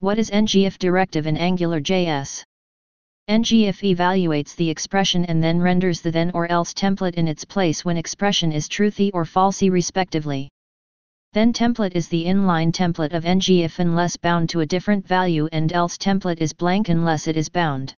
What is ngIf directive in AngularJS? ngIf evaluates the expression and then renders the then or else template in its place when expression is truthy or falsy respectively. Then template is the inline template of ngIf unless bound to a different value and else template is blank unless it is bound.